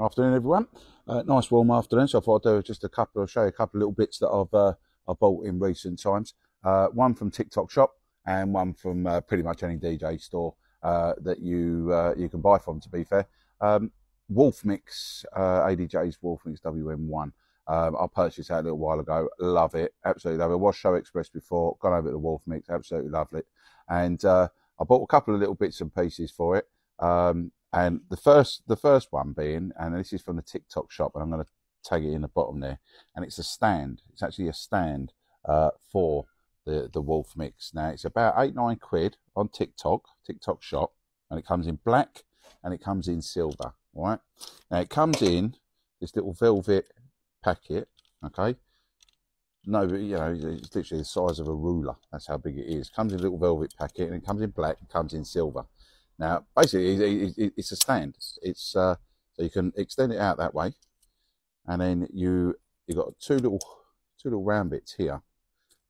Afternoon, everyone. Uh, nice warm afternoon. So I thought I'd do just a couple, I'll show you a couple of little bits that I've uh, I bought in recent times. Uh, one from TikTok Shop and one from uh, pretty much any DJ store uh, that you uh, you can buy from. To be fair, um, Wolf Mix ADJ's Wolf Mix WM1. Um, I purchased that a little while ago. Love it, absolutely love it. Watched ShowXpress before, gone over to the Wolf Mix, absolutely loved it. And I bought a couple of little bits and pieces for it. Um, and the first, the first one being, and this is from the TikTok shop, and I'm going to tag it in the bottom there. And it's a stand. It's actually a stand uh, for the the Wolf Mix. Now it's about eight nine quid on TikTok, TikTok shop, and it comes in black and it comes in silver. Right now it comes in this little velvet packet. Okay. No, but you know, it's literally the size of a ruler. That's how big it is. Comes in a little velvet packet and it comes in black, it comes in silver. Now, basically, it's a stand. It's uh, so you can extend it out that way, and then you you got two little two little round bits here.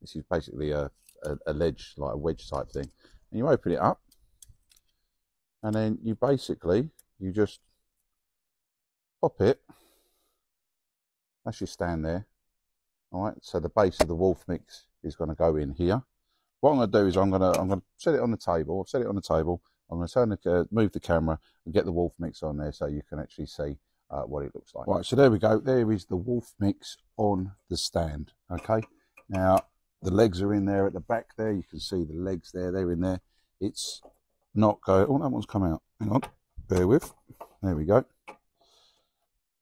This is basically a, a, a ledge, like a wedge type thing, and you open it up, and then you basically you just pop it. That's your stand there. All right. So the base of the wolf mix is going to go in here. What I'm going to do is I'm going to I'm going to set it on the table. I've set it on the table I'm going to turn the, uh, move the camera and get the wolf mix on there so you can actually see uh, what it looks like. Right, so there we go. There is the wolf mix on the stand. Okay, now the legs are in there at the back there. You can see the legs there. They're in there. It's not going. Oh, that one's come out. Hang on. Bear with. There we go.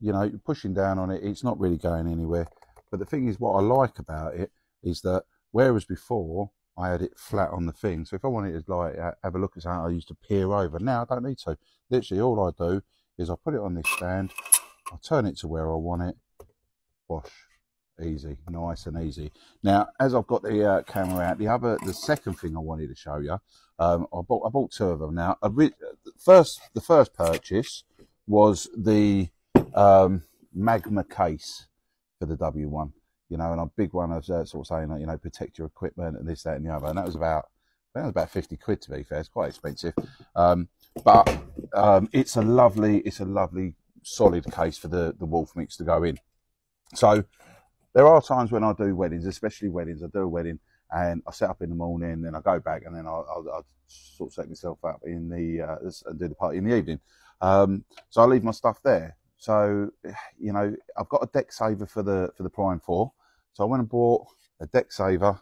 You know, you're pushing down on it. It's not really going anywhere. But the thing is, what I like about it is that whereas before I had it flat on the thing. So if I wanted to like have a look at something, I used to peer over. Now I don't need to. Literally, all I do is I put it on this stand, I turn it to where I want it, wash, easy, nice and easy. Now, as I've got the uh, camera out, the other, the second thing I wanted to show you, um, I bought, I bought two of them. Now, first, the first purchase was the um, Magma case for the W1 you know, and a big one of uh, sort of saying, you know, protect your equipment and this, that, and the other. And that was about, that was about 50 quid to be fair. It's quite expensive. Um, but um, it's a lovely, it's a lovely solid case for the, the wolf mix to go in. So there are times when I do weddings, especially weddings, I do a wedding and I set up in the morning, then I go back and then I'll, I'll, I'll sort of set myself up in the, uh, and do the party in the evening. Um, so I leave my stuff there. So, you know, I've got a Decksaver for the, for the Prime 4. So I went and bought a Decksaver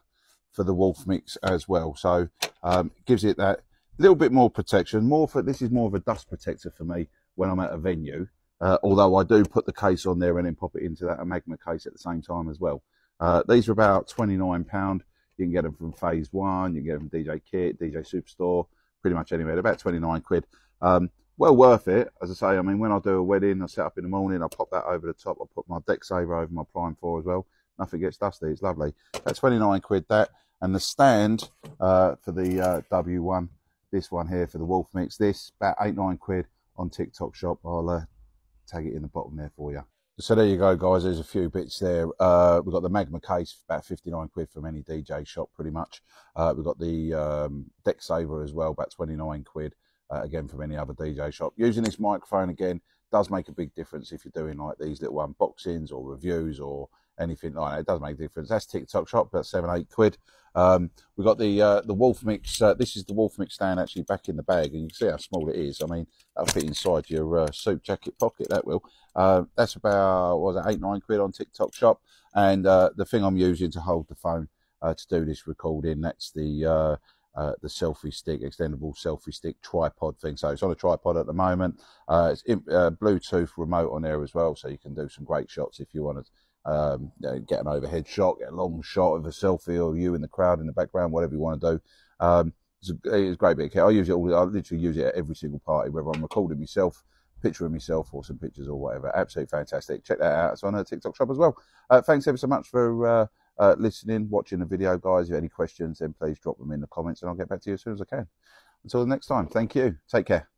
for the Wolf Mix as well. So um, it gives it that little bit more protection. More for this is more of a dust protector for me when I'm at a venue. Uh, although I do put the case on there and then pop it into that Magma case at the same time as well. Uh, these are about £29. You can get them from Phase One. You can get them from DJ Kit, DJ Superstore, pretty much anywhere. They're about 29 quid. Um, well worth it. As I say, I mean, when I do a wedding, I set up in the morning, I pop that over the top. I put my Decksaver over my Prime 4 as well nothing gets dusty. It's lovely. That's 29 quid that. And the stand uh, for the uh, W1, this one here for the Wolf Mix, this about 8, 9 quid on TikTok shop. I'll uh, tag it in the bottom there for you. So there you go, guys. There's a few bits there. Uh, we've got the Magma case, about 59 quid from any DJ shop, pretty much. Uh, we've got the um, Decksaver as well, about 29 quid, uh, again, from any other DJ shop. Using this microphone, again, does make a big difference if you're doing like these little unboxings or reviews or anything like that. It does make a difference. That's TikTok shop, about seven, eight quid. Um, we've got the uh, the Wolf Mix. Uh, this is the Wolf Mix stand actually back in the bag, and you can see how small it is. I mean, that'll fit inside your uh, suit jacket pocket. That will. Uh, that's about was it eight, nine quid on TikTok shop. And uh, the thing I'm using to hold the phone uh, to do this recording, that's the uh, the selfie stick, extendable selfie stick tripod thing. So it's on a tripod at the moment. Uh, it's in, uh, Bluetooth remote on there as well, so you can do some great shots if you want to um, get an overhead shot, get a long shot of a selfie or you in the crowd in the background, whatever you want to do. Um, it's, a, it's a great bit of kit. I use it all, I literally use it at every single party, whether I'm recording myself, picturing myself or some pictures or whatever. Absolutely fantastic. Check that out. It's on a TikTok shop as well. Uh, thanks ever so much for uh, uh, listening, watching the video, guys. If you have any questions, then please drop them in the comments and I'll get back to you as soon as I can. Until the next time, thank you. Take care.